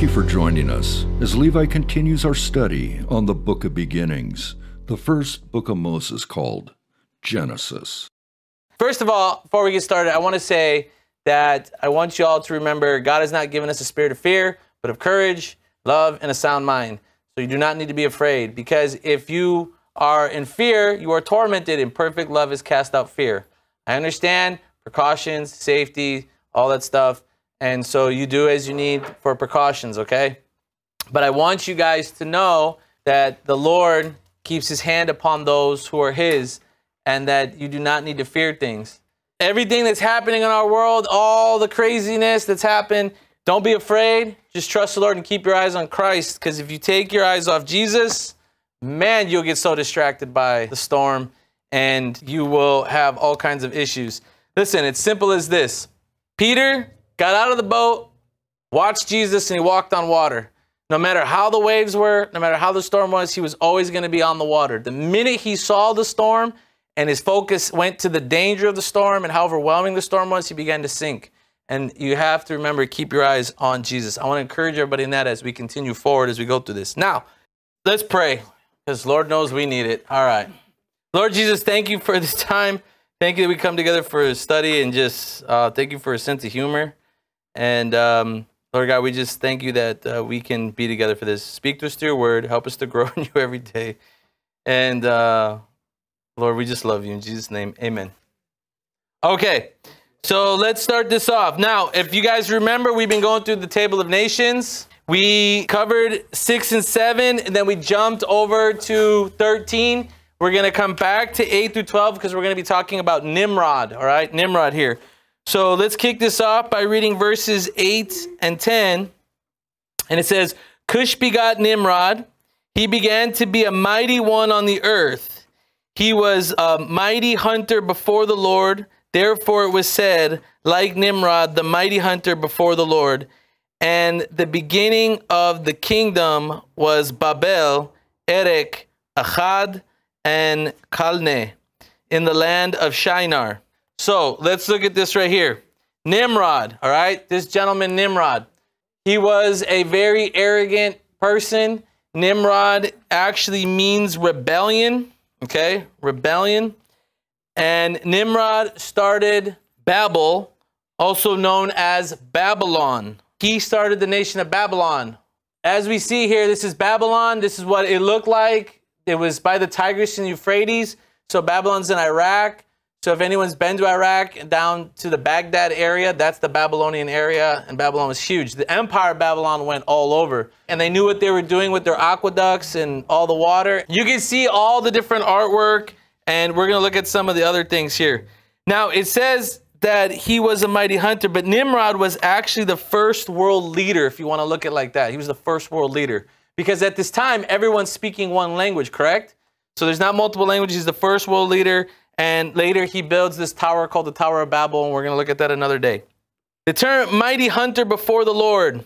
Thank you for joining us as Levi continues our study on the Book of Beginnings, the first book of Moses called Genesis. First of all, before we get started, I want to say that I want you all to remember God has not given us a spirit of fear, but of courage, love, and a sound mind. So you do not need to be afraid because if you are in fear, you are tormented, and perfect love is cast out fear. I understand precautions, safety, all that stuff. And so you do as you need for precautions, okay? But I want you guys to know that the Lord keeps his hand upon those who are his and that you do not need to fear things. Everything that's happening in our world, all the craziness that's happened, don't be afraid. Just trust the Lord and keep your eyes on Christ because if you take your eyes off Jesus, man, you'll get so distracted by the storm and you will have all kinds of issues. Listen, it's simple as this Peter got out of the boat, watched Jesus, and he walked on water. No matter how the waves were, no matter how the storm was, he was always going to be on the water. The minute he saw the storm and his focus went to the danger of the storm and how overwhelming the storm was, he began to sink. And you have to remember, keep your eyes on Jesus. I want to encourage everybody in that as we continue forward, as we go through this. Now, let's pray, because Lord knows we need it. All right. Lord Jesus, thank you for this time. Thank you that we come together for a study and just uh, thank you for a sense of humor. And um, Lord God, we just thank you that uh, we can be together for this. Speak to us through your word. Help us to grow in you every day. And uh, Lord, we just love you. In Jesus' name, amen. Okay, so let's start this off. Now, if you guys remember, we've been going through the Table of Nations. We covered 6 and 7, and then we jumped over to 13. We're going to come back to 8 through 12 because we're going to be talking about Nimrod, all right? Nimrod here. So let's kick this off by reading verses 8 and 10. And it says, Cush begot Nimrod. He began to be a mighty one on the earth. He was a mighty hunter before the Lord. Therefore it was said, like Nimrod, the mighty hunter before the Lord. And the beginning of the kingdom was Babel, Erech, Accad, and Calneh in the land of Shinar. So let's look at this right here. Nimrod, all right? This gentleman, Nimrod, he was a very arrogant person. Nimrod actually means rebellion, okay? Rebellion. And Nimrod started Babel, also known as Babylon. He started the nation of Babylon. As we see here, this is Babylon. This is what it looked like. It was by the Tigris and Euphrates. So Babylon's in Iraq. So if anyone's been to Iraq down to the Baghdad area, that's the Babylonian area, and Babylon was huge. The empire of Babylon went all over, and they knew what they were doing with their aqueducts and all the water. You can see all the different artwork, and we're going to look at some of the other things here. Now, it says that he was a mighty hunter, but Nimrod was actually the first world leader, if you want to look at it like that. He was the first world leader. Because at this time, everyone's speaking one language, correct? So there's not multiple languages. He's the first world leader. And later he builds this tower called the Tower of Babel, and we're going to look at that another day. The term mighty hunter before the Lord.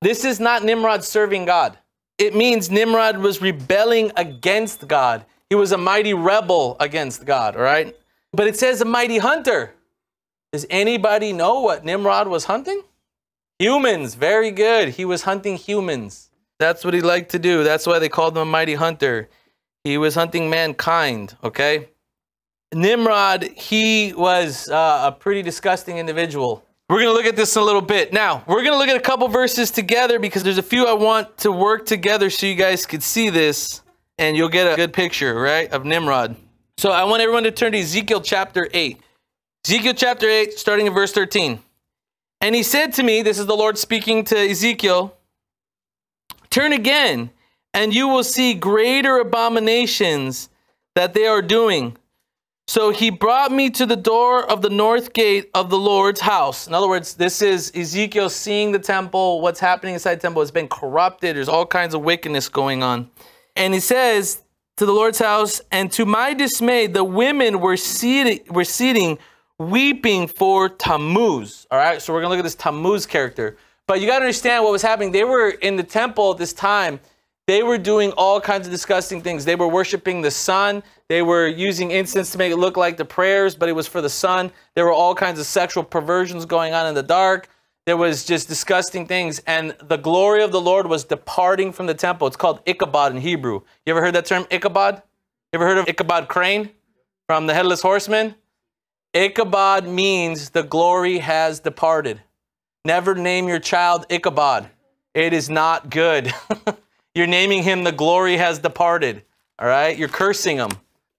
This is not Nimrod serving God. It means Nimrod was rebelling against God. He was a mighty rebel against God, all right? But it says a mighty hunter. Does anybody know what Nimrod was hunting? Humans, very good. He was hunting humans. That's what he liked to do. That's why they called him a mighty hunter. He was hunting mankind, okay? Nimrod, he was uh, a pretty disgusting individual. We're going to look at this in a little bit. Now, we're going to look at a couple verses together because there's a few I want to work together so you guys could see this and you'll get a good picture, right, of Nimrod. So I want everyone to turn to Ezekiel chapter 8. Ezekiel chapter 8, starting in verse 13. And he said to me, this is the Lord speaking to Ezekiel, turn again, and you will see greater abominations that they are doing so he brought me to the door of the north gate of the Lord's house. In other words, this is Ezekiel seeing the temple, what's happening inside the temple. It's been corrupted. There's all kinds of wickedness going on. And he says to the Lord's house, and to my dismay, the women were seating, were seating weeping for Tammuz. All right, so we're to look at this Tammuz character. But you got to understand what was happening. They were in the temple at this time they were doing all kinds of disgusting things. They were worshiping the sun. They were using incense to make it look like the prayers, but it was for the sun. There were all kinds of sexual perversions going on in the dark. there was just disgusting things, and the glory of the Lord was departing from the temple. It's called Ichabod in Hebrew. You ever heard that term, Ichabod? You ever heard of Ichabod Crane from the Headless Horseman? Ichabod means the glory has departed. Never name your child Ichabod. It is not good. You're naming him the glory has departed. All right? You're cursing him.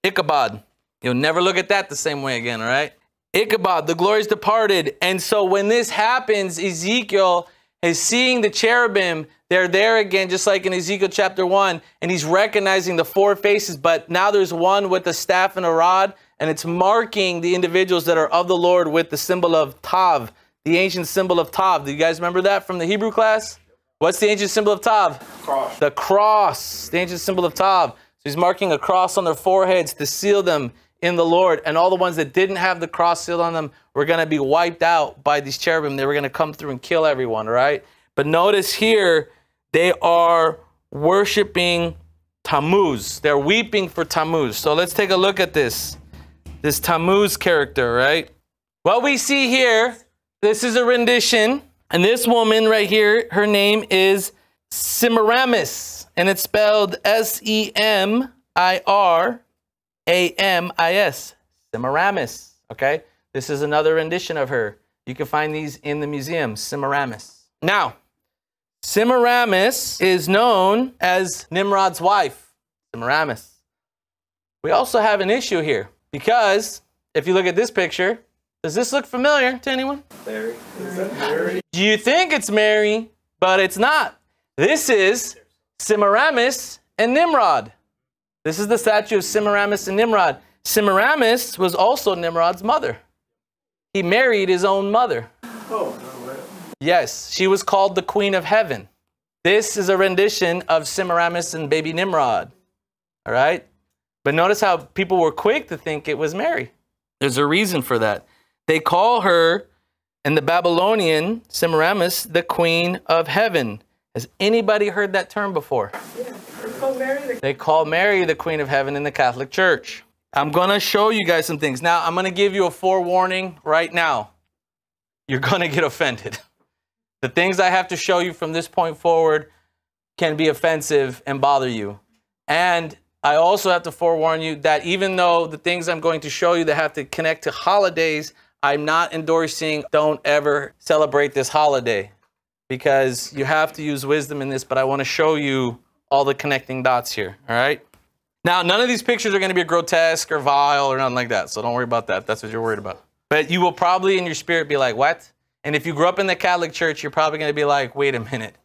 Ichabod. You'll never look at that the same way again, all right? Ichabod, the glory's departed. And so when this happens, Ezekiel is seeing the cherubim. They're there again, just like in Ezekiel chapter 1, and he's recognizing the four faces, but now there's one with a staff and a rod, and it's marking the individuals that are of the Lord with the symbol of Tav, the ancient symbol of Tav. Do you guys remember that from the Hebrew class? What's the ancient symbol of Tav? Cross. The cross, the ancient symbol of Tav. So he's marking a cross on their foreheads to seal them in the Lord. And all the ones that didn't have the cross sealed on them were going to be wiped out by these cherubim. They were going to come through and kill everyone, right? But notice here, they are worshiping Tammuz. They're weeping for Tammuz. So let's take a look at this. This Tammuz character, right? What we see here, this is a rendition. And this woman right here, her name is Semiramis. And it's spelled S E M I R A M I S. Semiramis. Okay? This is another rendition of her. You can find these in the museum, Semiramis. Now, Semiramis is known as Nimrod's wife, Semiramis. We also have an issue here because if you look at this picture, does this look familiar to anyone? Mary. Is that Mary? You think it's Mary, but it's not. This is Semiramis and Nimrod. This is the statue of Semiramis and Nimrod. Semiramis was also Nimrod's mother. He married his own mother. Oh, no way. Yes, she was called the Queen of Heaven. This is a rendition of Semiramis and baby Nimrod. All right? But notice how people were quick to think it was Mary. There's a reason for that. They call her, in the Babylonian, Semiramis, the Queen of Heaven. Has anybody heard that term before? They call Mary the Queen of Heaven in the Catholic Church. I'm going to show you guys some things. Now, I'm going to give you a forewarning right now. You're going to get offended. The things I have to show you from this point forward can be offensive and bother you. And I also have to forewarn you that even though the things I'm going to show you that have to connect to holidays, I'm not endorsing don't ever celebrate this holiday because you have to use wisdom in this, but I want to show you all the connecting dots here, all right? Now, none of these pictures are going to be grotesque or vile or nothing like that, so don't worry about that. That's what you're worried about. But you will probably in your spirit be like, what? And if you grew up in the Catholic Church, you're probably going to be like, wait a minute.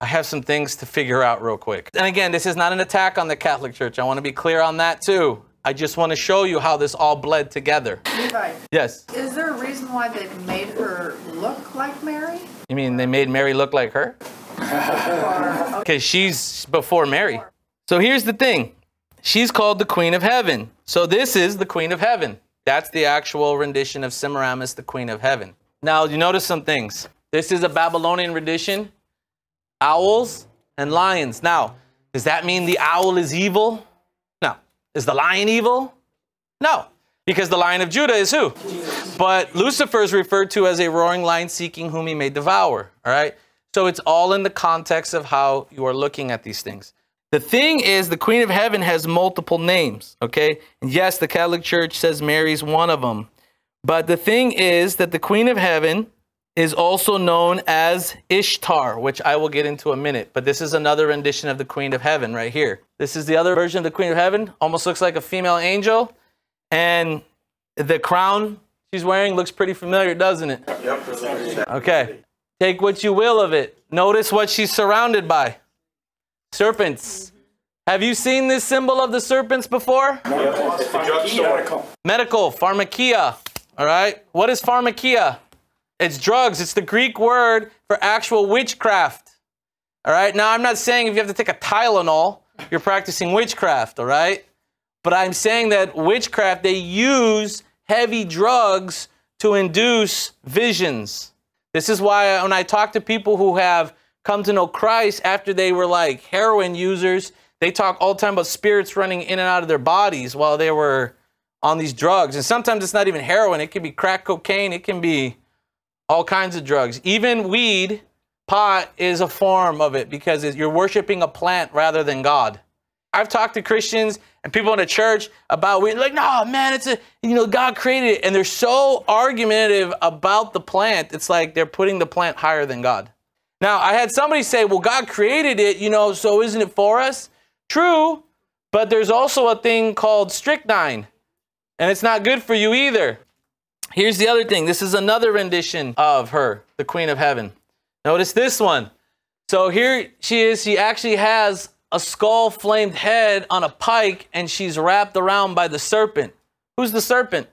I have some things to figure out real quick. And again, this is not an attack on the Catholic Church. I want to be clear on that too. I just want to show you how this all bled together. Levi, Yes. is there a reason why they made her look like Mary? You mean they made Mary look like her? Because she's before Mary. So here's the thing she's called the Queen of Heaven. So this is the Queen of Heaven. That's the actual rendition of Semiramis, the Queen of Heaven. Now, you notice some things. This is a Babylonian rendition owls and lions. Now, does that mean the owl is evil? Is the lion evil? No. Because the lion of Judah is who? But Lucifer is referred to as a roaring lion seeking whom he may devour. All right? So it's all in the context of how you are looking at these things. The thing is, the Queen of Heaven has multiple names, okay? And yes, the Catholic Church says Mary's one of them. But the thing is that the Queen of Heaven is also known as Ishtar, which I will get into a minute. But this is another rendition of the Queen of Heaven right here. This is the other version of the Queen of Heaven. Almost looks like a female angel. And the crown she's wearing looks pretty familiar, doesn't it? Yep. that's what it is. Okay. Take what you will of it. Notice what she's surrounded by serpents. Have you seen this symbol of the serpents before? It's. Medical, pharmakia. All right. What is pharmakia? It's drugs. It's the Greek word for actual witchcraft. All right. Now, I'm not saying if you have to take a Tylenol, you're practicing witchcraft. All right. But I'm saying that witchcraft, they use heavy drugs to induce visions. This is why when I talk to people who have come to know Christ after they were like heroin users, they talk all the time about spirits running in and out of their bodies while they were on these drugs. And sometimes it's not even heroin, it can be crack cocaine, it can be all kinds of drugs. Even weed, pot is a form of it because you're worshiping a plant rather than God. I've talked to Christians and people in the church about weed, like, no, man, it's a, you know, God created it. And they're so argumentative about the plant. It's like they're putting the plant higher than God. Now, I had somebody say, well, God created it, you know, so isn't it for us? True, but there's also a thing called strychnine, and it's not good for you either. Here's the other thing. This is another rendition of her, the Queen of Heaven. Notice this one. So here she is. She actually has a skull flamed head on a pike, and she's wrapped around by the serpent. Who's the serpent?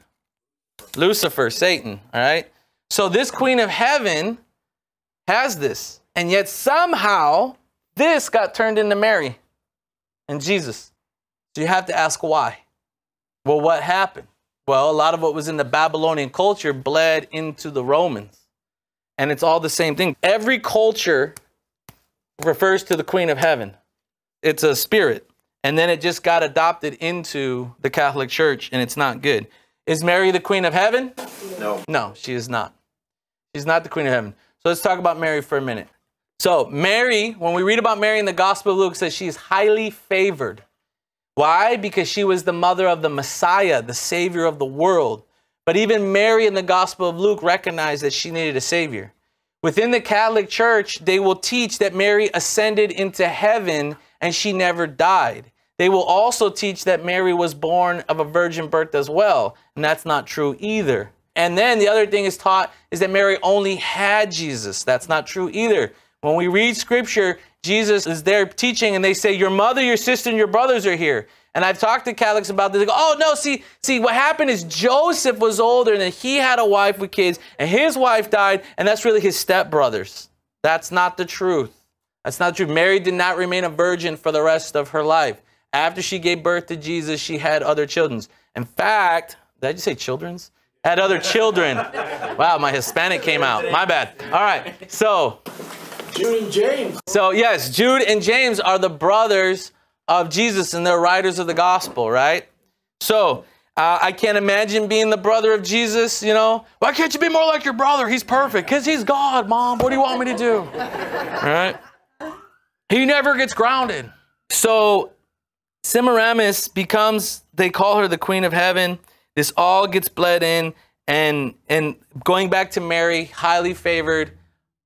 Lucifer, Satan. All right. So this Queen of Heaven has this. And yet somehow this got turned into Mary and Jesus. So you have to ask why. Well, what happened? Well, a lot of what was in the Babylonian culture bled into the Romans. And it's all the same thing. Every culture refers to the Queen of Heaven, it's a spirit. And then it just got adopted into the Catholic Church, and it's not good. Is Mary the Queen of Heaven? No. No, she is not. She's not the Queen of Heaven. So let's talk about Mary for a minute. So, Mary, when we read about Mary in the Gospel of Luke, says she is highly favored. Why? Because she was the mother of the Messiah, the Savior of the world. But even Mary in the Gospel of Luke recognized that she needed a Savior. Within the Catholic Church, they will teach that Mary ascended into heaven and she never died. They will also teach that Mary was born of a virgin birth as well, and that's not true either. And then the other thing is taught is that Mary only had Jesus. That's not true either. When we read scripture, Jesus is there teaching and they say, Your mother, your sister, and your brothers are here. And I've talked to Catholics about this. They go, Oh, no, see, see, what happened is Joseph was older and then he had a wife with kids, and his wife died, and that's really his stepbrothers. That's not the truth. That's not true. Mary did not remain a virgin for the rest of her life. After she gave birth to Jesus, she had other children. In fact, did I just say children's? Had other children. Wow, my Hispanic came out. My bad. All right. So, Jude and James. so yes, Jude and James are the brothers of Jesus and they're writers of the gospel, right? So, uh, I can't imagine being the brother of Jesus, you know? Why can't you be more like your brother? He's perfect. Because he's God, mom. What do you want me to do? All right? He never gets grounded. So, Semiramis becomes, they call her the queen of heaven. This all gets bled in. And, and going back to Mary, highly favored,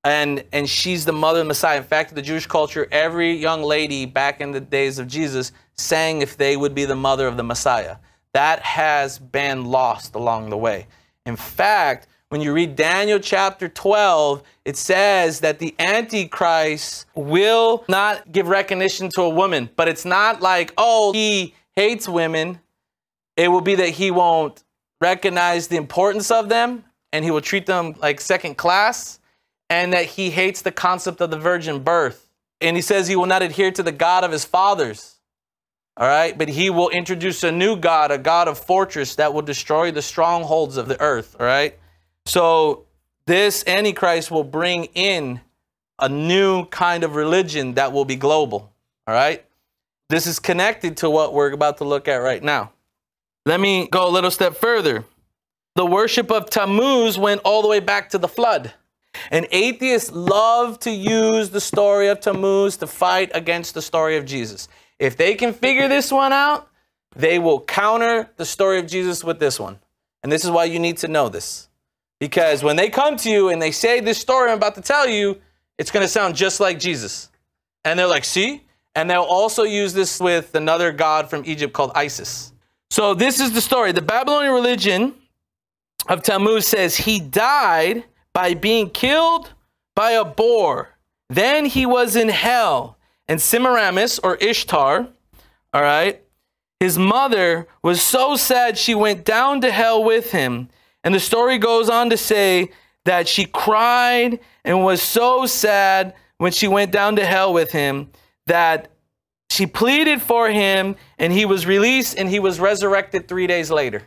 and, and she's the mother of the Messiah. In fact, in the Jewish culture, every young lady back in the days of Jesus sang if they would be the mother of the Messiah. That has been lost along the way. In fact, when you read Daniel chapter 12, it says that the Antichrist will not give recognition to a woman, but it's not like, oh, he hates women. It will be that he won't recognize the importance of them and he will treat them like second class, and that he hates the concept of the virgin birth. And he says he will not adhere to the God of his fathers. All right, but he will introduce a new God, a God of fortress that will destroy the strongholds of the earth. All right. So this Antichrist will bring in a new kind of religion that will be global. All right. This is connected to what we're about to look at right now. Let me go a little step further. The worship of Tammuz went all the way back to the flood. And atheists love to use the story of Tammuz to fight against the story of Jesus. If they can figure this one out, they will counter the story of Jesus with this one. And this is why you need to know this. Because when they come to you and they say this story I'm about to tell you, it's going to sound just like Jesus. And they're like, see? And they'll also use this with another god from Egypt called Isis. So this is the story. The Babylonian religion of Tammuz says he died by being killed by a boar. Then he was in hell. And Semiramis, or Ishtar, all right, his mother was so sad she went down to hell with him. And the story goes on to say that she cried and was so sad when she went down to hell with him that she pleaded for him and he was released and he was resurrected three days later.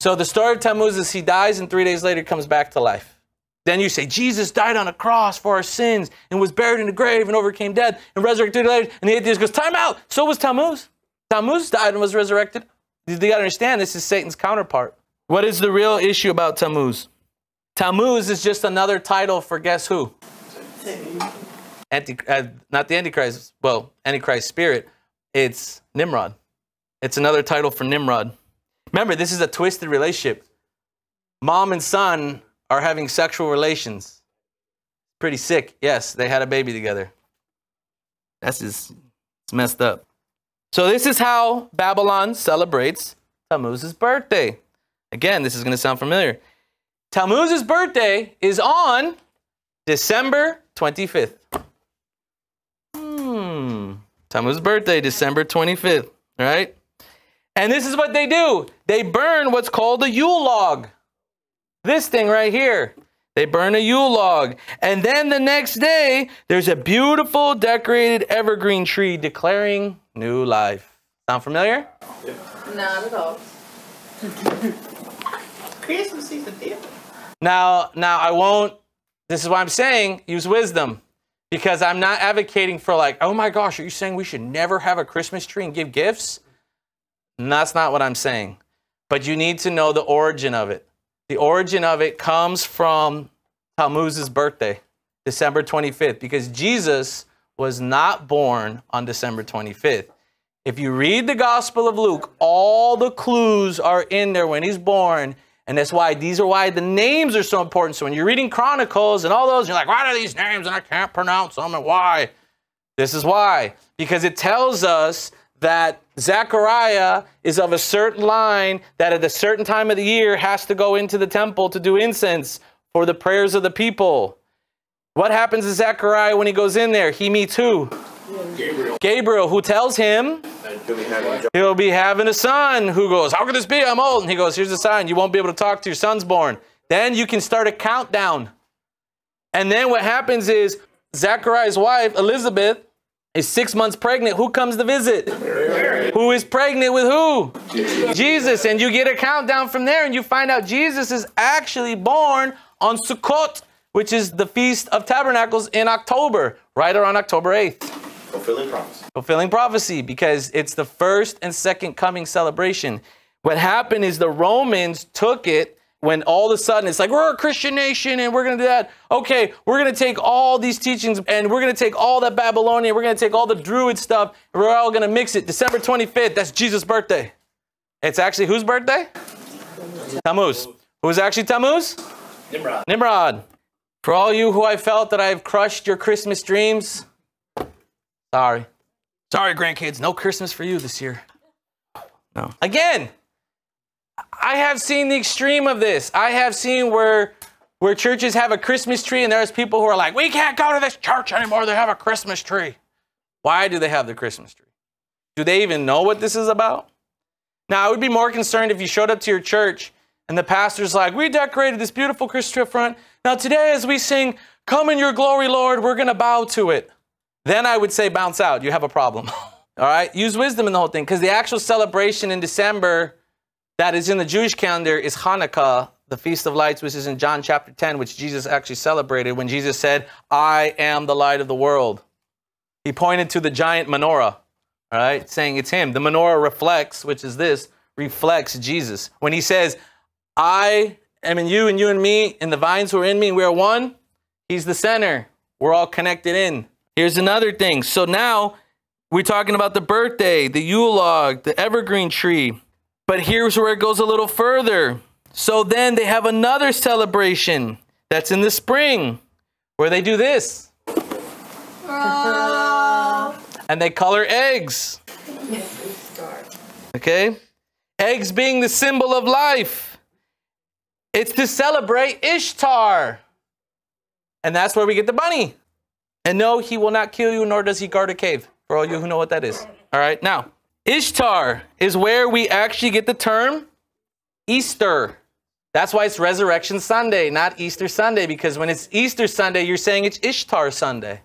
So the story of Tammuz is he dies and three days later comes back to life. Then you say, Jesus died on a cross for our sins and was buried in the grave and overcame death and resurrected later. And the atheist goes, time out. So was Tammuz. Tammuz died and was resurrected. You got to understand, this is Satan's counterpart. What is the real issue about Tammuz? Tammuz is just another title for guess who? Anti, uh, not the Antichrist, well, Antichrist spirit. It's Nimrod. It's another title for Nimrod. Remember, this is a twisted relationship. Mom and son are having sexual relations. Pretty sick. Yes, they had a baby together. That's just, it's messed up. So, this is how Babylon celebrates Tammuz's birthday. Again, this is going to sound familiar. Tammuz's birthday is on December 25th. Hmm. Tammuz's birthday, December 25th, right? And this is what they do they burn what's called a Yule log. This thing right here. They burn a Yule log. And then the next day, there's a beautiful decorated evergreen tree declaring new life. Sound familiar? Yeah. Not at all. Christmas is a different. Now, now I won't. This is why I'm saying use wisdom, because I'm not advocating for like, oh my gosh, are you saying we should never have a Christmas tree and give gifts? And that's not what I'm saying. But you need to know the origin of it. The origin of it comes from Tammuz's birthday, December 25th, because Jesus was not born on December 25th. If you read the Gospel of Luke, all the clues are in there when he's born. And that's why these are why the names are so important. So when you're reading Chronicles and all those, you're like, why are these names and I can't pronounce them and why? This is why. Because it tells us that Zechariah is of a certain line that at a certain time of the year has to go into the temple to do incense for the prayers of the people. What happens to Zechariah when he goes in there? He meets who? Gabriel. Gabriel, who tells him He'll be having he'll be having a son who goes, How could this be? I'm old. And he goes, Here's a sign. You won't be able to talk to your son's born. Then you can start a countdown. And then what happens is Zechariah's wife, Elizabeth, is six months pregnant. Who comes to visit? Who is pregnant with who? Jesus. And you get a countdown from there, and you find out Jesus is actually born on Sukkot, which is the Feast of Tabernacles in October, right around October 8th fulfilling prophecy. fulfilling prophecy because it's the first and second coming celebration. What happened is the Romans took it when all of a sudden it's like, we're a Christian nation and we're going to do that. Okay, we're going to take all these teachings and we're going to take all that Babylonian, we're going to take all the Druid stuff, and we're all going to mix it. December 25th, that's Jesus' birthday. It's actually whose birthday? Tammuz. Who's actually Tammuz? Nimrod. Nimrod. For all you who I felt that I've crushed your Christmas dreams, sorry. Sorry, grandkids, no Christmas for you this year. No. Again, I have seen the extreme of this. I have seen where where churches have a Christmas tree and there's people who are like, "We can't go to this church anymore. They have a Christmas tree." Why do they have the Christmas tree? Do they even know what this is about? Now, I would be more concerned if you showed up to your church and the pastor's like, We decorated this beautiful Christmas tree front. Now, today, as we sing, Come in your glory, Lord, we're going to bow to it. Then I would say, Bounce out. You have a problem. All right? Use wisdom in the whole thing because the actual celebration in December that is in the Jewish calendar is Hanukkah, the Feast of Lights, which is in John chapter 10, which Jesus actually celebrated when Jesus said, I am the light of the world. He pointed to the giant menorah, all right, saying it's him. The menorah reflects, which is this, reflects Jesus. When he says, I am in you and you and me, and the vines who are in me, we are one, he's the center. We're all connected in. Here's another thing. So now we're talking about the birthday, the Yule log, the evergreen tree. But here's where it goes a little further. So then they have another celebration that's in the spring where they do this and they color eggs. Okay? Eggs being the symbol of life. It's to celebrate Ishtar. And that's where we get the bunny. And no, he will not kill you, nor does he guard a cave. For all you who know what that is. All right, now, Ishtar is where we actually get the term Easter. That's why it's Resurrection Sunday, not Easter Sunday, because when it's Easter Sunday, you're saying it's Ishtar Sunday.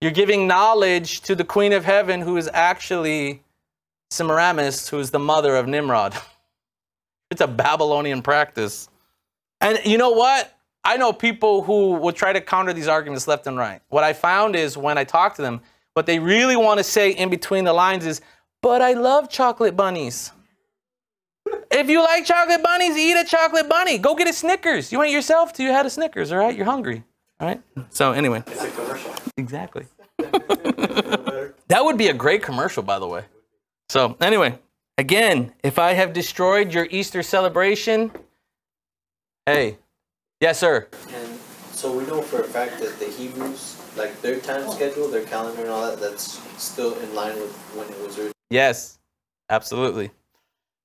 You're giving knowledge to the Queen of Heaven, who is actually Semiramis, who is the mother of Nimrod. It's a Babylonian practice. And you know what? I know people who will try to counter these arguments left and right. What I found is when I talk to them, what they really want to say in between the lines is, but I love chocolate bunnies. if you like chocolate bunnies, eat a chocolate bunny. Go get a Snickers. You want it yourself till you had a Snickers, all right? You're hungry, all right? So anyway, It's a commercial. exactly. that would be a great commercial, by the way. So anyway, again, if I have destroyed your Easter celebration, hey, yes, sir. And so we know for a fact that the Hebrews, like their time schedule, their calendar and all that, that's still in line with when it was written. Yes, absolutely.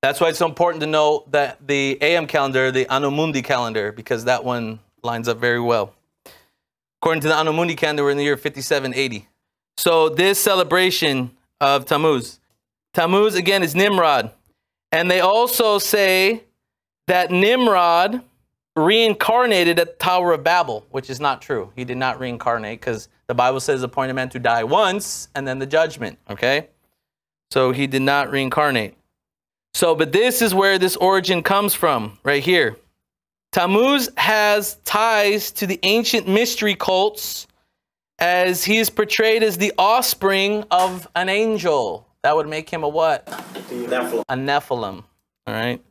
That's why it's so important to know that the AM calendar, the Anno Mundi calendar, because that one lines up very well. According to the Anno Mundi calendar, we're in the year 5780. So this celebration of Tammuz, Tammuz again is Nimrod. And they also say that Nimrod reincarnated at the Tower of Babel, which is not true. He did not reincarnate because the Bible says appoint a man to die once and then the judgment, okay? So he did not reincarnate. So, but this is where this origin comes from, right here. Tammuz has ties to the ancient mystery cults as he is portrayed as the offspring of an angel. That would make him a what? Nephilim. A Nephilim. All right.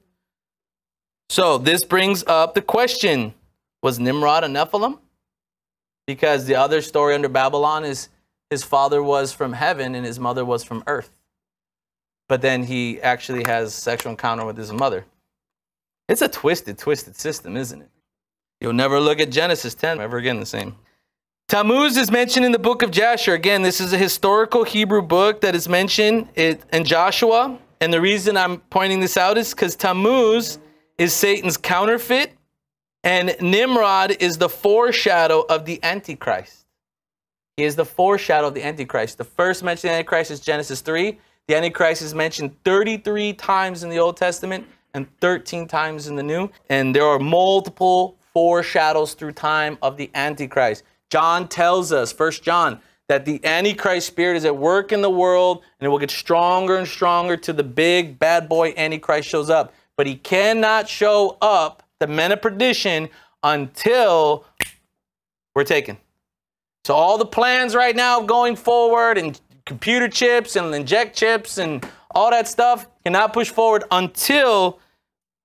So this brings up the question Was Nimrod a Nephilim? Because the other story under Babylon is his father was from heaven and his mother was from earth. But then he actually has sexual encounter with his mother. It's a twisted, twisted system, isn't it? You'll never look at Genesis 10 ever again the same. Tammuz is mentioned in the book of Jasher. Again, this is a historical Hebrew book that is mentioned in Joshua. And the reason I'm pointing this out is because Tammuz is Satan's counterfeit, and Nimrod is the foreshadow of the Antichrist. He is the foreshadow of the Antichrist. The first mention of the Antichrist is Genesis 3. The Antichrist is mentioned 33 times in the Old Testament and 13 times in the New. And there are multiple foreshadows through time of the Antichrist. John tells us, First John, that the Antichrist spirit is at work in the world and it will get stronger and stronger till the big bad boy Antichrist shows up. But he cannot show up, the men of perdition, until we're taken. So all the plans right now going forward and computer chips and inject chips and all that stuff cannot push forward until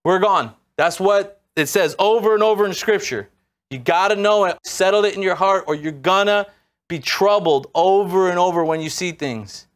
we're gone. That's what it says over and over in scripture. You got to know it, settle it in your heart, or you're gonna be troubled over and over when you see things.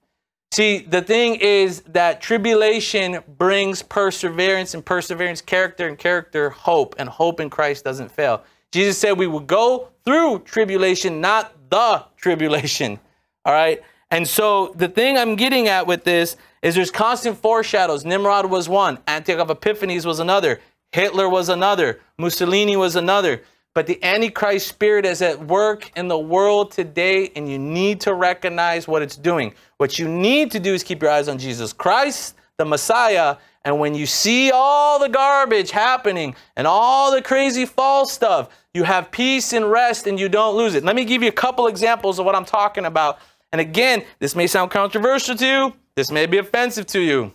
See, the thing is that tribulation brings perseverance, and perseverance, character, and character, hope, and hope in Christ doesn't fail. Jesus said we will go through tribulation, not the tribulation. All right? And so the thing I'm getting at with this is there's constant foreshadows. Nimrod was one, Antiochus Epiphanes was another, Hitler was another, Mussolini was another. But the Antichrist spirit is at work in the world today, and you need to recognize what it's doing. What you need to do is keep your eyes on Jesus Christ, the Messiah, and when you see all the garbage happening and all the crazy false stuff, you have peace and rest and you don't lose it. Let me give you a couple examples of what I'm talking about. And again, this may sound controversial to you, this may be offensive to you.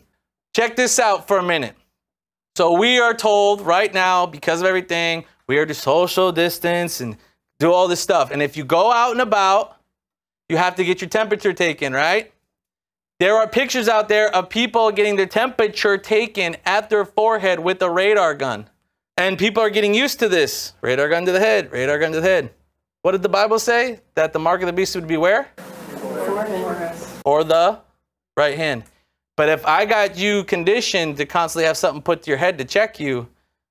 Check this out for a minute. So we are told right now, because of everything, we are to social distance and do all this stuff. And if you go out and about, you have to get your temperature taken, right? There are pictures out there of people getting their temperature taken at their forehead with a radar gun. And people are getting used to this. Radar gun to the head, radar gun to the head. What did the Bible say? That the mark of the beast would be where? Or the right hand. But if I got you conditioned to constantly have something put to your head to check you,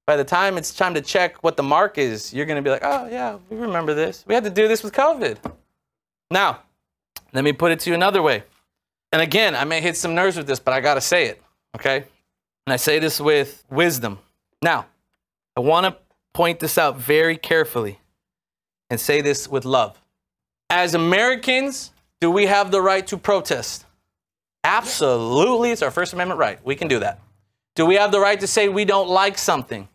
by the time it's time to check what the mark is, you're going to be like, oh, yeah, we remember this. We had to do this with COVID. Now, let me put it to you another way. And again, I may hit some nerves with this, but I got to say it, okay? And I say this with wisdom. Now, I want to point this out very carefully and say this with love. As Americans, do we have the right to protest? Absolutely. It's our First Amendment right. We can do that. Do we have the right to say we don't like something?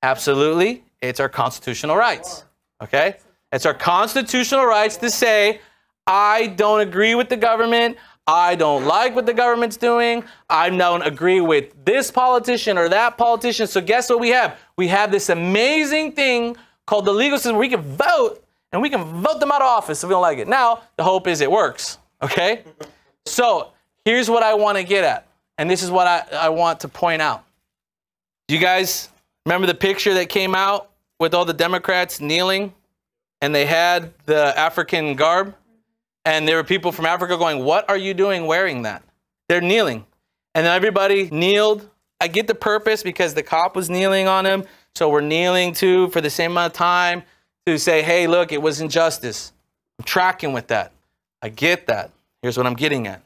Absolutely. It's our constitutional rights. Okay? It's our constitutional rights to say, I don't agree with the government. I don't like what the government's doing. I don't agree with this politician or that politician. So, guess what we have? We have this amazing thing called the legal system where we can vote and we can vote them out of office if we don't like it. Now, the hope is it works. Okay? So, here's what I want to get at. And this is what I, I want to point out. You guys remember the picture that came out with all the Democrats kneeling and they had the African garb? And there were people from Africa going, What are you doing wearing that? They're kneeling. And everybody kneeled. I get the purpose because the cop was kneeling on him. So we're kneeling too for the same amount of time to say, Hey, look, it was injustice. I'm tracking with that. I get that. Here's what I'm getting at.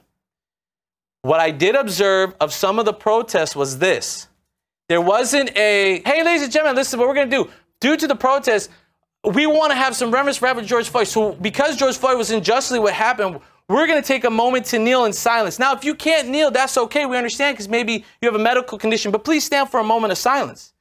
What I did observe of some of the protests was this. There wasn't a, hey, ladies and gentlemen, listen, what we're going to do. Due to the protests, we want to have some reverence for George Floyd. So because George Floyd was unjustly what happened, we're going to take a moment to kneel in silence. Now, if you can't kneel, that's okay. We understand because maybe you have a medical condition, but please stand for a moment of silence.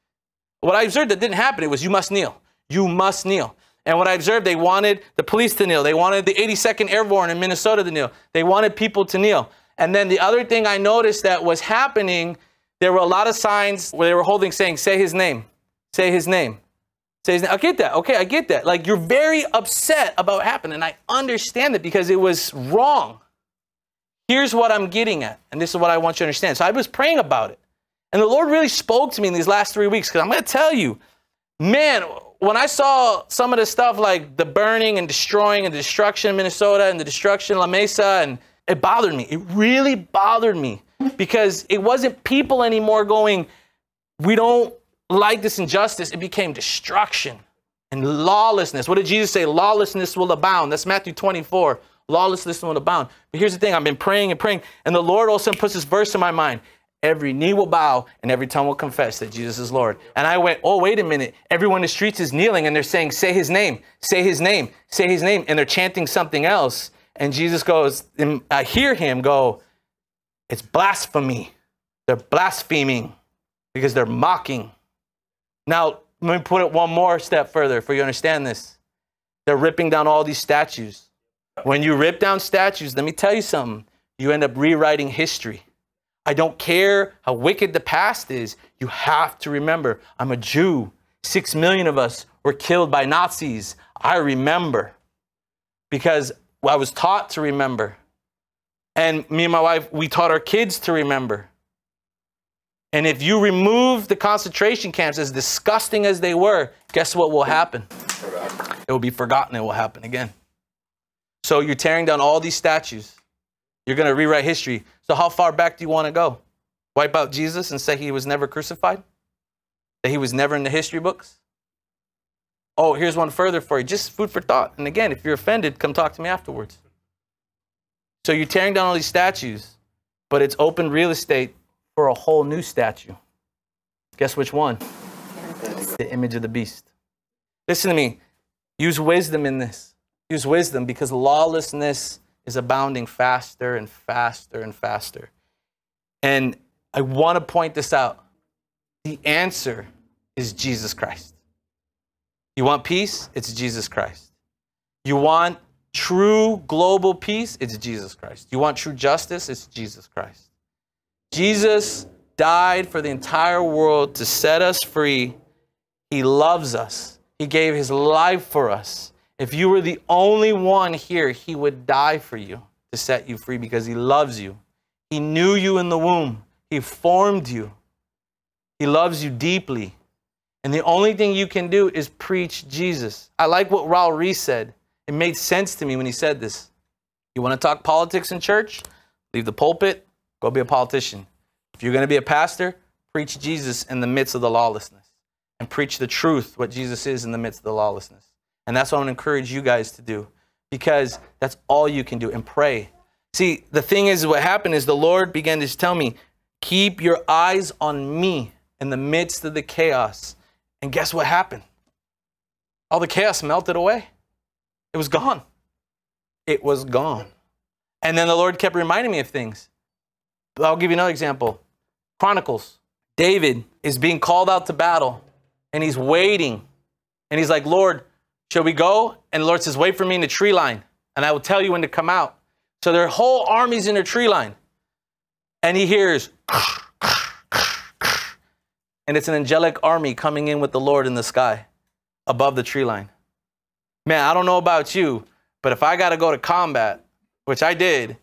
What I observed that didn't happen, it was you must kneel. You must kneel. And what I observed, they wanted the police to kneel. They wanted the 82nd Airborne in Minnesota to kneel. They wanted people to kneel. And then the other thing I noticed that was happening, there were a lot of signs where they were holding saying, say his name, say his name. Say his name. I get that. Okay, I get that. Like you're very upset about what happened. And I understand it because it was wrong. Here's what I'm getting at. And this is what I want you to understand. So I was praying about it. And the Lord really spoke to me in these last three weeks because I'm going to tell you, man, when I saw some of the stuff like the burning and destroying and destruction in Minnesota and the destruction La Mesa, and it bothered me. It really bothered me because it wasn't people anymore going, we don't like this injustice. It became destruction and lawlessness. What did Jesus say? Lawlessness will abound. That's Matthew 24. Lawlessness will abound. But here's the thing I've been praying and praying, and the Lord also puts this verse in my mind. Every knee will bow and every tongue will confess that Jesus is Lord. And I went, oh, wait a minute. Everyone in the streets is kneeling and they're saying, say his name, say his name, say his name. And they're chanting something else. And Jesus goes, and I hear him go, it's blasphemy. They're blaspheming because they're mocking. Now, let me put it one more step further for you understand this. They're ripping down all these statues. When you rip down statues, let me tell you something. You end up rewriting history. I don't care how wicked the past is. You have to remember, I'm a Jew. Six million of us were killed by Nazis. I remember because I was taught to remember. And me and my wife, we taught our kids to remember. And if you remove the concentration camps, as disgusting as they were, guess what will happen? It will be forgotten. It will happen again. So you're tearing down all these statues. You're going to rewrite history. So, how far back do you want to go? Wipe out Jesus and say he was never crucified? That he was never in the history books? Oh, here's one further for you. Just food for thought. And again, if you're offended, come talk to me afterwards. So, you're tearing down all these statues, but it's open real estate for a whole new statue. Guess which one? The image of the beast. Listen to me. Use wisdom in this. Use wisdom because lawlessness is abounding faster and faster and faster. And I want to point this out. The answer is Jesus Christ. You want peace? It's Jesus Christ. You want true global peace? It's Jesus Christ. You want true justice? It's Jesus Christ. Jesus died for the entire world to set us free. He loves us. He gave his life for us. If you were the only one here, he would die for you to set you free because he loves you. He knew you in the womb, he formed you. He loves you deeply. And the only thing you can do is preach Jesus. I like what Raul Ries said. It made sense to me when he said this. You want to talk politics in church? Leave the pulpit, go be a politician. If you're going to be a pastor, preach Jesus in the midst of the lawlessness and preach the truth, what Jesus is in the midst of the lawlessness. And that's what I'm going to encourage you guys to do because that's all you can do and pray. See, the thing is, what happened is the Lord began to tell me, keep your eyes on me in the midst of the chaos. And guess what happened? All the chaos melted away. It was gone. It was gone. And then the Lord kept reminding me of things. I'll give you another example Chronicles. David is being called out to battle and he's waiting. And he's like, Lord, Shall we go? And the Lord says, Wait for me in the tree line, and I will tell you when to come out. So their whole army's in the tree line. And he hears, and it's an angelic army coming in with the Lord in the sky above the tree line. Man, I don't know about you, but if I got to go to combat, which I did,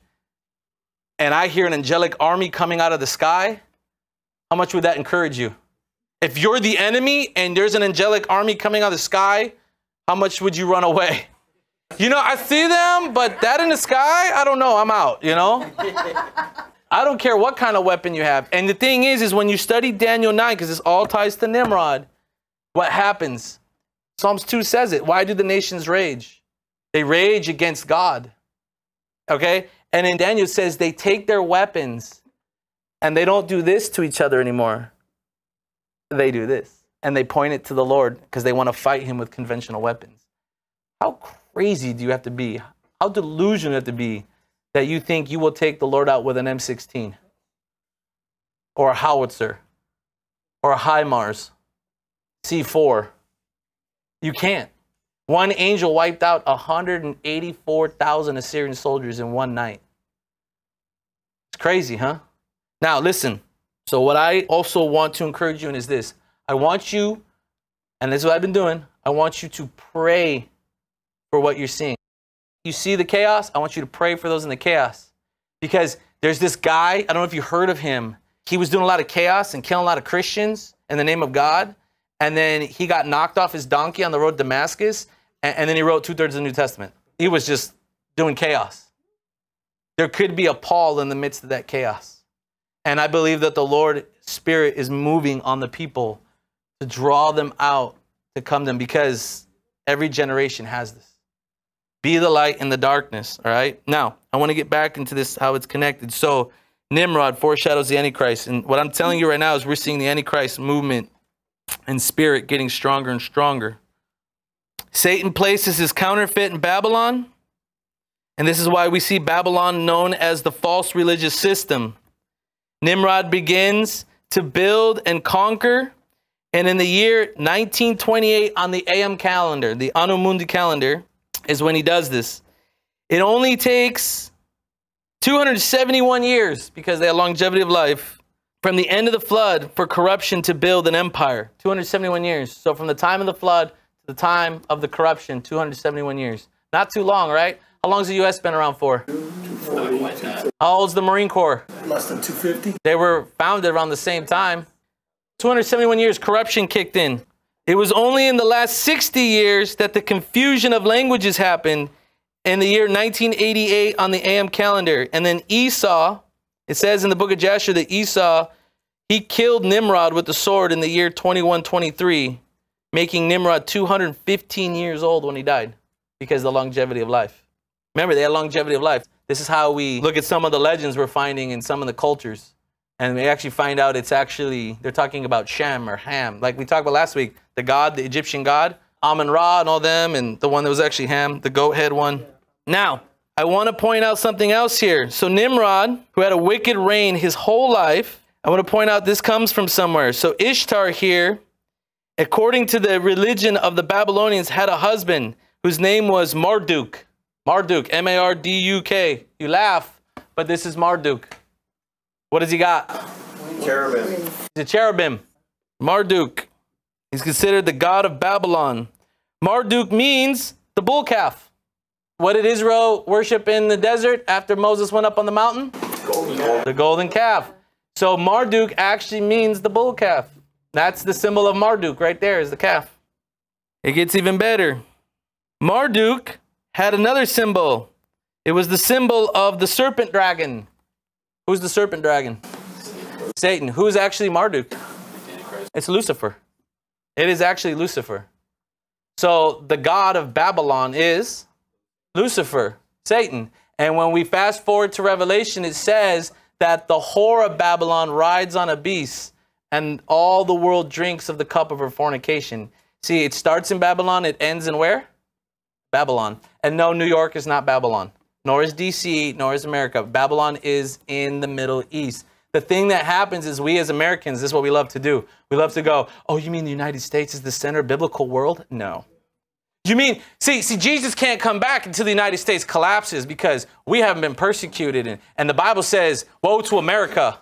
and I hear an angelic army coming out of the sky, how much would that encourage you? If you're the enemy and there's an angelic army coming out of the sky, how much would you run away? You know, I see them, but that in the sky, I don't know. I'm out, you know? I don't care what kind of weapon you have. And the thing is, is when you study Daniel 9, because this all ties to Nimrod, what happens? Psalms 2 says it. Why do the nations rage? They rage against God. Okay? And in Daniel says they take their weapons and they don't do this to each other anymore. They do this. And they point it to the Lord because they want to fight him with conventional weapons. How crazy do you have to be? How delusional you have to be that you think you will take the Lord out with an M16 or a howitzer or a HIMARS C4? You can't. One angel wiped out 184,000 Assyrian soldiers in one night. It's crazy, huh? Now, listen. So, what I also want to encourage you in is this I want you, and this is what I've been doing, I want you to pray for what you're seeing. You see the chaos? I want you to pray for those in the chaos. Because there's this guy, I don't know if you heard of him. He was doing a lot of chaos and killing a lot of Christians in the name of God. And then he got knocked off his donkey on the road to Damascus. And, and then he wrote two thirds of the New Testament. He was just doing chaos. There could be a Paul in the midst of that chaos. And I believe that the Lord Spirit is moving on the people to draw them out to come to them because every generation has this. Be the light in the darkness. All right. Now, I want to get back into this, how it's connected. So, Nimrod foreshadows the Antichrist. And what I'm telling you right now is we're seeing the Antichrist movement and spirit getting stronger and stronger. Satan places his counterfeit in Babylon. And this is why we see Babylon known as the false religious system. Nimrod begins to build and conquer. And in the year 1928 on the AM calendar, the Anno Mundi calendar, is when he does this. It only takes 271 years because they have longevity of life from the end of the flood for corruption to build an empire. 271 years. So from the time of the flood to the time of the corruption, 271 years. Not too long, right? How long has the U.S. been around for? How old's the Marine Corps? Less than 250. They were founded around the same time. 271 years, corruption kicked in. It was only in the last 60 years that the confusion of languages happened in the year 1988 on the AM calendar. And then Esau, it says in the book of Jasher that Esau, he killed Nimrod with the sword in the year 2123, making Nimrod 215 years old when he died because the longevity of life. Remember, they had longevity of life. This is how we look at some of the legends we're finding in some of the cultures. And we actually find out it's actually, they're talking about Shem or Ham. Like we talked about last week, the god, the Egyptian god, Amun Ra and all them, and the one that was actually Ham, the goat head one. Now, I want to point out something else here. So Nimrod, who had a wicked reign his whole life, I want to point out this comes from somewhere. So Ishtar here, according to the religion of the Babylonians, had a husband whose name was Marduk. Marduk, M-A-R-D-U-K. You laugh, but this is Marduk. What does he got? Cherubim. He's a cherubim. Marduk. He's considered the god of Babylon. Marduk means the bull calf. What did Israel worship in the desert after Moses went up on the mountain? Golden. The golden calf. So Marduk actually means the bull calf. That's the symbol of Marduk right there is the calf. It gets even better. Marduk had another symbol. It was the symbol of the serpent dragon. Who's the serpent dragon? Satan. Who's actually Marduk? It's Lucifer. It is actually Lucifer. So the god of Babylon is Lucifer, Satan. And when we fast forward to Revelation, it says that the whore of Babylon rides on a beast and all the world drinks of the cup of her fornication. See, it starts in Babylon, it ends in where? Babylon. And no, New York is not Babylon, nor is DC, nor is America. Babylon is in the Middle East. The thing that happens is we as Americans, this is what we love to do. We love to go, oh, you mean the United States is the center of biblical world? No. You mean, see, see, Jesus can't come back until the United States collapses because we haven't been persecuted. And, and the Bible says, woe to America.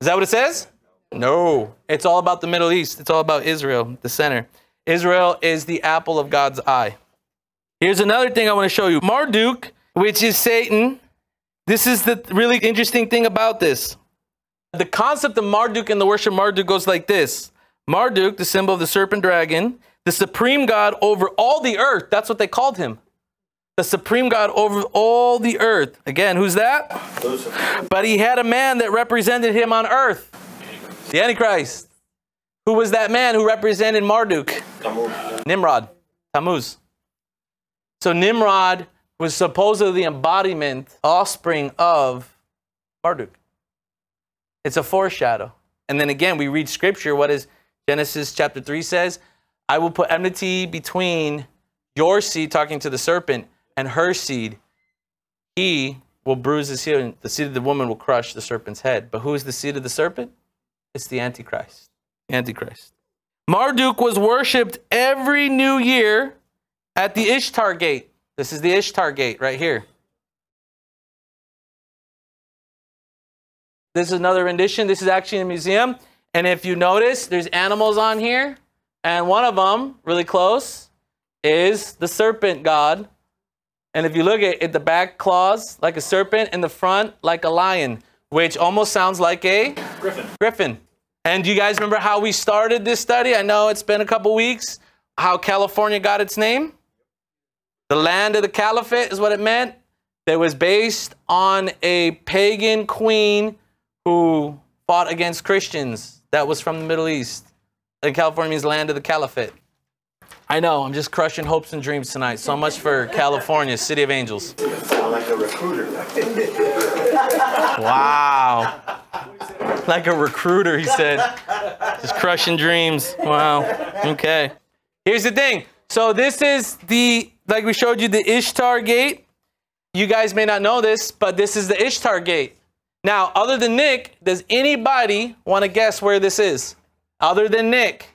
Is that what it says? No. It's all about the Middle East. It's all about Israel, the center. Israel is the apple of God's eye. Here's another thing I want to show you Marduk, which is Satan. This is the really interesting thing about this. The concept of Marduk and the worship of Marduk goes like this Marduk, the symbol of the serpent dragon, the supreme God over all the earth. That's what they called him. The supreme God over all the earth. Again, who's that? But he had a man that represented him on earth. The Antichrist. Who was that man who represented Marduk? Tammuz. Nimrod. Tammuz. So Nimrod was supposedly the embodiment, offspring of Marduk. It's a foreshadow. And then again, we read scripture. What is Genesis chapter 3 says? I will put enmity between your seed, talking to the serpent, and her seed. He will bruise his heel, and the seed of the woman will crush the serpent's head. But who is the seed of the serpent? It's the Antichrist. Antichrist. Marduk was worshipped every new year at the Ishtar gate. This is the Ishtar gate right here. This is another rendition. This is actually in a museum. And if you notice, there's animals on here. And one of them, really close, is the serpent god. And if you look at it, the back claws like a serpent, and the front like a lion, which almost sounds like a Griffin. Griffin. And do you guys remember how we started this study? I know it's been a couple weeks. How California got its name? The land of the caliphate is what it meant. That was based on a pagan queen who fought against Christians. That was from the Middle East. And California means land of the caliphate. I know, I'm just crushing hopes and dreams tonight. So much for California, City of Angels. Sound like a recruiter. Wow. Like a recruiter, he said. Just crushing dreams. Wow. Okay. Here's the thing. So this is the, like we showed you, the Ishtar gate. You guys may not know this, but this is the Ishtar gate. Now, other than Nick, does anybody want to guess where this is? Other than Nick.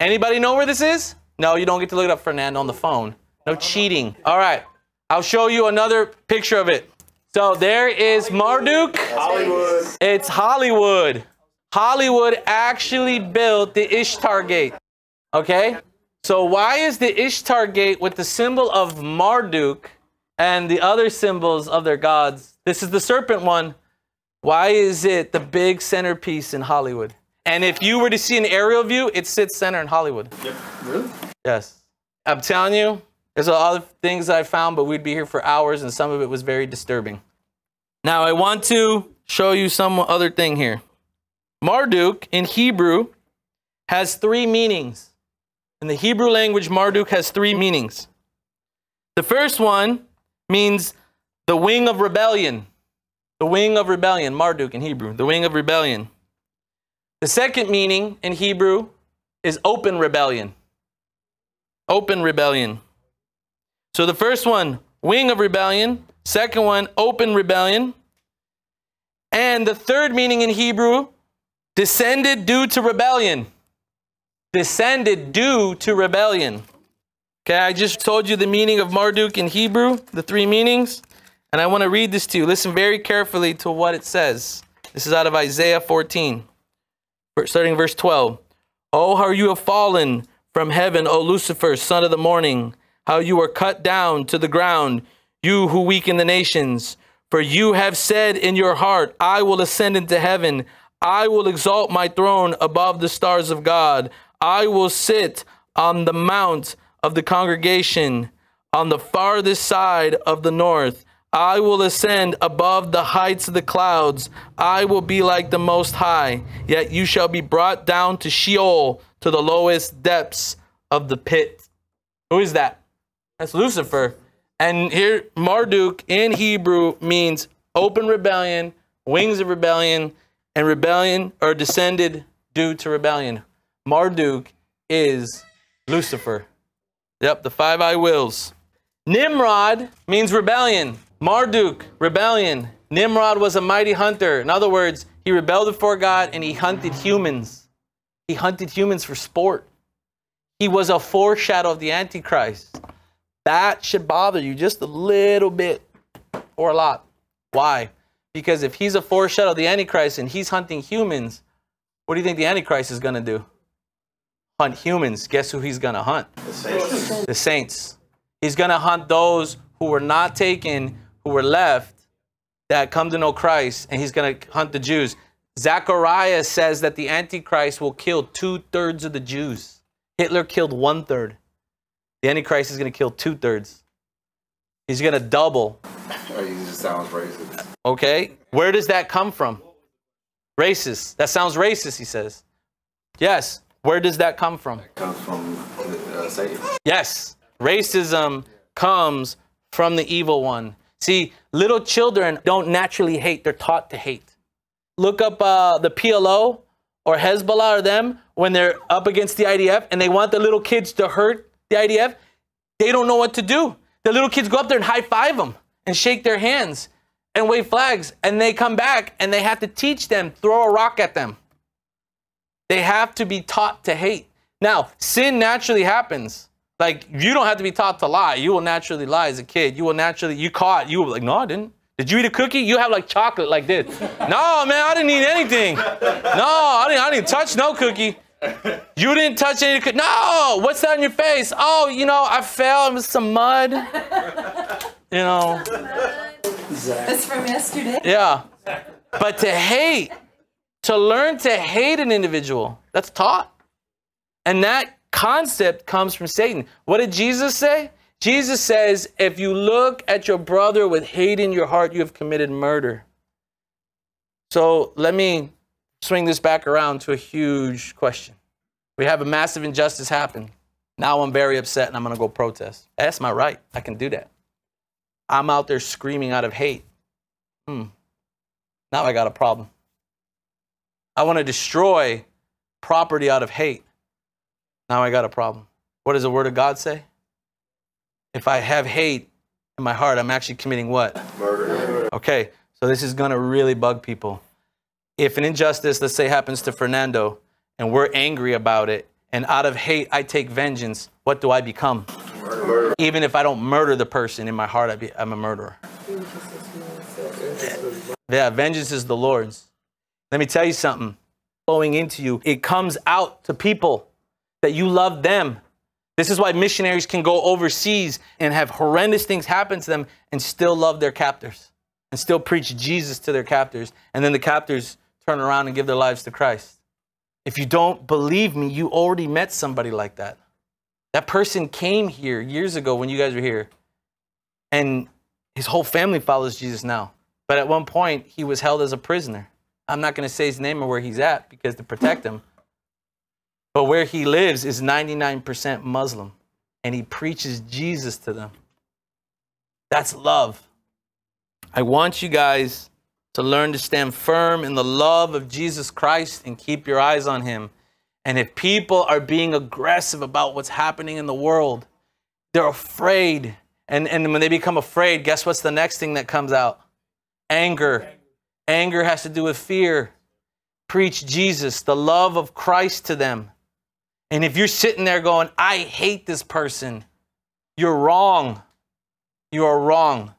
Anybody know where this is? No, you don't get to look it up, Fernando, on the phone. No cheating. All right. I'll show you another picture of it. So there is Marduk. Hollywood. It's Hollywood. Hollywood actually built the Ishtar Gate. Okay? So why is the Ishtar Gate with the symbol of Marduk and the other symbols of their gods? This is the serpent one. Why is it the big centerpiece in Hollywood? And if you were to see an aerial view, it sits center in Hollywood. Yep. Really? Yes. I'm telling you, there's a lot of things I found, but we'd be here for hours, and some of it was very disturbing. Now, I want to show you some other thing here. Marduk in Hebrew has three meanings. In the Hebrew language, Marduk has three meanings. The first one means the wing of rebellion. The wing of rebellion, Marduk in Hebrew, the wing of rebellion. The second meaning in Hebrew is open rebellion. Open rebellion. So the first one, wing of rebellion. Second one, open rebellion. And the third meaning in Hebrew, descended due to rebellion. Descended due to rebellion. Okay, I just told you the meaning of Marduk in Hebrew, the three meanings. And I want to read this to you. Listen very carefully to what it says. This is out of Isaiah 14, starting verse 12. Oh, how you have fallen from heaven, O Lucifer, son of the morning, how you are cut down to the ground, you who weaken the nations. For you have said in your heart, I will ascend into heaven. I will exalt my throne above the stars of God. I will sit on the mount of the congregation on the farthest side of the north. I will ascend above the heights of the clouds. I will be like the Most High. Yet you shall be brought down to Sheol, to the lowest depths of the pit. Who is that? That's Lucifer. And here, Marduk in Hebrew means open rebellion, wings of rebellion, and rebellion or descended due to rebellion. Marduk is Lucifer. Yep, the five I wills. Nimrod means rebellion. Marduk, rebellion. Nimrod was a mighty hunter. In other words, he rebelled before God and he hunted humans. He hunted humans for sport. He was a foreshadow of the Antichrist. That should bother you just a little bit or a lot. Why? Because if he's a foreshadow of the Antichrist and he's hunting humans, what do you think the Antichrist is going to do? Hunt humans. Guess who he's going to hunt? The saints. The saints. He's going to hunt those who were not taken, who were left that come to know Christ and he's going to hunt the Jews. Zechariah says that the Antichrist will kill two thirds of the Jews. Hitler killed one third. The Antichrist is going to kill two thirds. He's going to double. Oh, he just sounds racist. Okay? Where does that come from? Racist. That sounds racist, he says. Yes. Where does that come from? Comes from uh, Satan. Yes. Racism comes from the evil one. See, little children don't naturally hate, they're taught to hate. Look up uh, the PLO or Hezbollah or them when they're up against the IDF and they want the little kids to hurt the IDF. They don't know what to do. The little kids go up there and high five them and shake their hands and wave flags. And they come back and they have to teach them, throw a rock at them. They have to be taught to hate. Now, sin naturally happens. Like you don't have to be taught to lie. You will naturally lie as a kid. You will naturally you caught. You were like, no, I didn't. Did you eat a cookie? You have like chocolate like this. no, man, I didn't eat anything. No, I didn't. I didn't touch no cookie. You didn't touch any cookie. No, what's that on your face? Oh, you know, I fell. It was some mud. You know, That's from yesterday. yeah. But to hate, to learn to hate an individual, that's taught. And that concept comes from Satan. What did Jesus say? Jesus says, if you look at your brother with hate in your heart, you have committed murder. So let me swing this back around to a huge question. We have a massive injustice happen. Now I'm very upset and I'm going to go protest. That's my right. I can do that. I'm out there screaming out of hate. Hmm. Now I got a problem. I want to destroy property out of hate. Now I got a problem. What does the word of God say? If I have hate in my heart, I'm actually committing what? Murder. Okay, so this is going to really bug people. If an injustice, let's say, happens to Fernando, and we're angry about it, and out of hate, I take vengeance, what do I become? Murder. Even if I don't murder the person in my heart, I be, I'm a murderer. Yeah, vengeance is the Lord's. Let me tell you something. Flowing into you, it comes out to people that you love them. This is why missionaries can go overseas and have horrendous things happen to them and still love their captors and still preach Jesus to their captors. And then the captors turn around and give their lives to Christ. If you don't believe me, you already met somebody like that. That person came here years ago when you guys were here, and his whole family follows Jesus now. But at one point, he was held as a prisoner. I'm not going to say his name or where he's at because to protect him. But where he lives is 99% Muslim, and he preaches Jesus to them. That's love. I want you guys to learn to stand firm in the love of Jesus Christ and keep your eyes on him. And if people are being aggressive about what's happening in the world, they're afraid. And, and when they become afraid, guess what's the next thing that comes out? Anger. Anger has to do with fear. Preach Jesus, the love of Christ to them. And if you're sitting there going, I hate this person, you're wrong. You are wrong.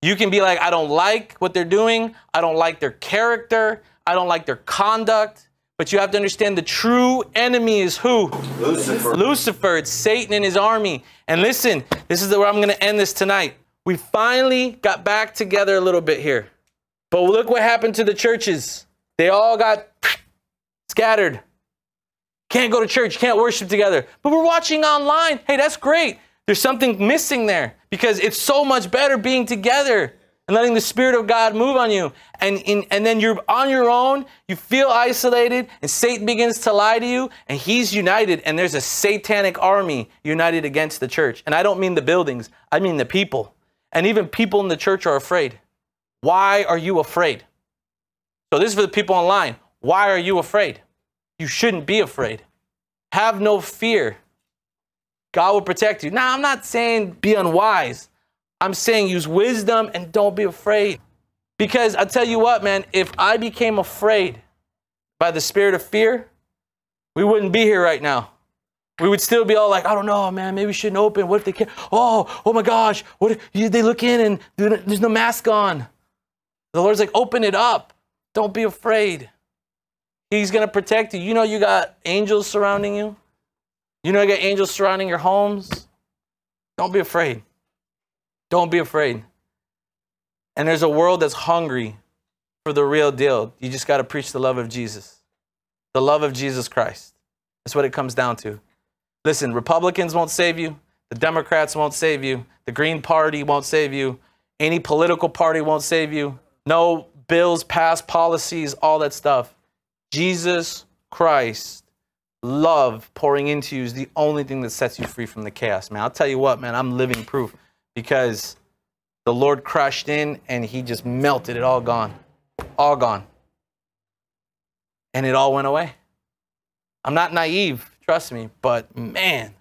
You can be like, I don't like what they're doing. I don't like their character. I don't like their conduct. But you have to understand the true enemy is who? Lucifer. Lucifer. It's Satan and his army. And listen, this is where I'm going to end this tonight. We finally got back together a little bit here. But look what happened to the churches. They all got scattered. Can't go to church, can't worship together. But we're watching online. Hey, that's great. There's something missing there because it's so much better being together and letting the Spirit of God move on you. And, in, and then you're on your own, you feel isolated, and Satan begins to lie to you, and he's united, and there's a satanic army united against the church. And I don't mean the buildings, I mean the people. And even people in the church are afraid. Why are you afraid? So, this is for the people online. Why are you afraid? You shouldn't be afraid. Have no fear. God will protect you. Now, I'm not saying be unwise. I'm saying use wisdom and don't be afraid. Because I tell you what, man, if I became afraid by the spirit of fear, we wouldn't be here right now. We would still be all like, I don't know, man, maybe we shouldn't open. What if they can't? Oh, oh my gosh, what if they look in and there's no mask on? The Lord's like, open it up. Don't be afraid. He's going to protect you. You know, you got angels surrounding you. You know, you got angels surrounding your homes. Don't be afraid. Don't be afraid. And there's a world that's hungry for the real deal. You just got to preach the love of Jesus, the love of Jesus Christ. That's what it comes down to. Listen, Republicans won't save you. The Democrats won't save you. The Green Party won't save you. Any political party won't save you. No bills passed, policies, all that stuff. Jesus Christ, love pouring into you is the only thing that sets you free from the chaos, man. I'll tell you what, man, I'm living proof because the Lord crashed in and he just melted it all gone. All gone. And it all went away. I'm not naive, trust me, but man,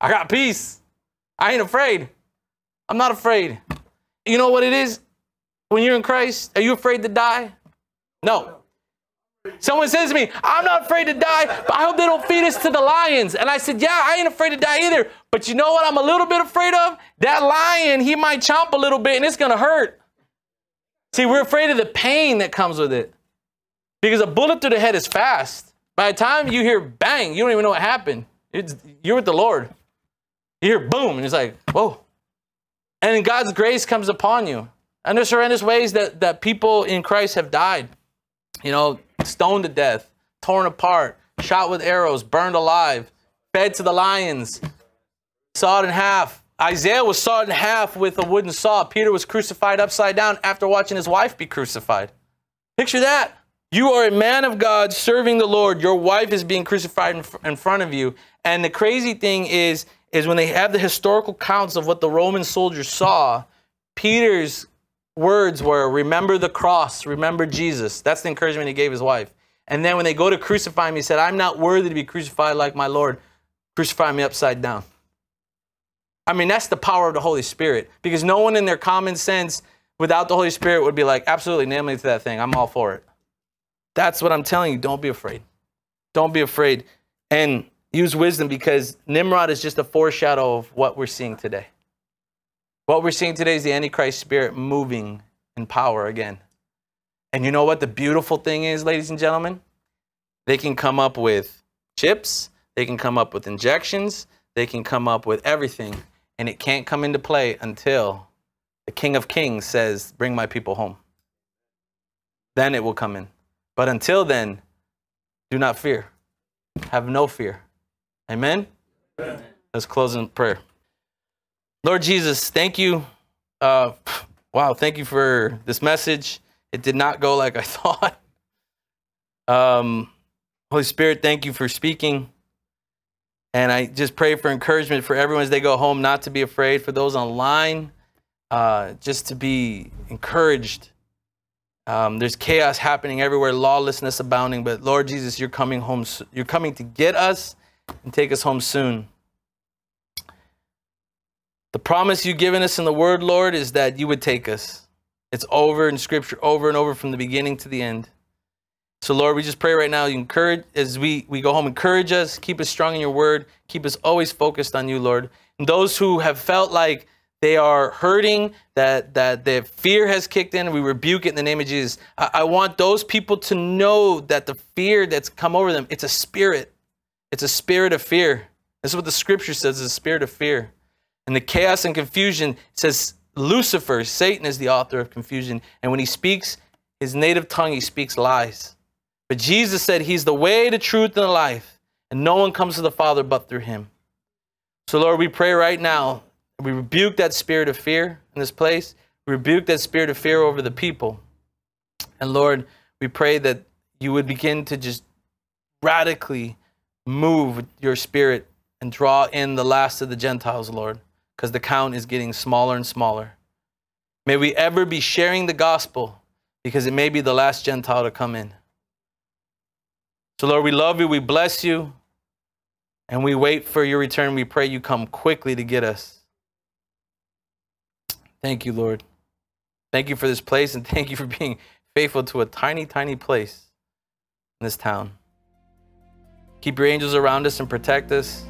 I got peace. I ain't afraid. I'm not afraid. You know what it is? When you're in Christ, are you afraid to die? No. Someone says to me, I'm not afraid to die, but I hope they don't feed us to the lions. And I said, Yeah, I ain't afraid to die either. But you know what I'm a little bit afraid of? That lion, he might chomp a little bit and it's going to hurt. See, we're afraid of the pain that comes with it. Because a bullet through the head is fast. By the time you hear bang, you don't even know what happened. It's, you're with the Lord. You hear boom, and it's like, whoa. And God's grace comes upon you. And there's horrendous ways that, that people in Christ have died. You know, stoned to death, torn apart, shot with arrows, burned alive, fed to the lions, sawed in half. Isaiah was sawed in half with a wooden saw. Peter was crucified upside down after watching his wife be crucified. Picture that. You are a man of God serving the Lord. Your wife is being crucified in, in front of you. And the crazy thing is, is when they have the historical counts of what the Roman soldiers saw, Peter's words were, Remember the cross, remember Jesus. That's the encouragement he gave his wife. And then when they go to crucify him, he said, I'm not worthy to be crucified like my Lord. Crucify me upside down. I mean, that's the power of the Holy Spirit because no one in their common sense without the Holy Spirit would be like, absolutely, nail me to that thing. I'm all for it. That's what I'm telling you. Don't be afraid. Don't be afraid. And use wisdom because Nimrod is just a foreshadow of what we're seeing today. What we're seeing today is the Antichrist spirit moving in power again. And you know what the beautiful thing is, ladies and gentlemen? They can come up with chips, they can come up with injections, they can come up with everything, and it can't come into play until the King of Kings says, Bring my people home. Then it will come in. But until then, do not fear. Have no fear. Amen? Let's close in prayer. Lord Jesus, thank you. Uh, wow, thank you for this message. It did not go like I thought. Um, Holy Spirit, thank you for speaking. And I just pray for encouragement for everyone as they go home, not to be afraid. For those online, uh, just to be encouraged. Um, there's chaos happening everywhere, lawlessness abounding. But Lord Jesus, you're coming home. You're coming to get us and take us home soon. The promise you've given us in the Word, Lord, is that you would take us. It's over in Scripture, over and over from the beginning to the end. So, Lord, we just pray right now, you encourage, as we, we go home, encourage us, keep us strong in your word, keep us always focused on you, Lord. And those who have felt like they are hurting, that, that their fear has kicked in, we rebuke it in the name of Jesus. I, I want those people to know that the fear that's come over them, it's a spirit. It's a spirit of fear. This is what the scripture says, it's a spirit of fear. And the chaos and confusion says Lucifer, Satan is the author of confusion. And when he speaks, his native tongue, he speaks lies. But Jesus said he's the way, the truth, and the life. And no one comes to the Father but through him. So, Lord, we pray right now. We rebuke that spirit of fear in this place. We rebuke that spirit of fear over the people. And Lord, we pray that you would begin to just radically move your spirit and draw in the last of the Gentiles, Lord, because the count is getting smaller and smaller. May we ever be sharing the gospel because it may be the last Gentile to come in. So, Lord, we love you, we bless you, and we wait for your return. We pray you come quickly to get us. Thank you, Lord. Thank you for this place, and thank you for being faithful to a tiny, tiny place in this town. Keep your angels around us and protect us.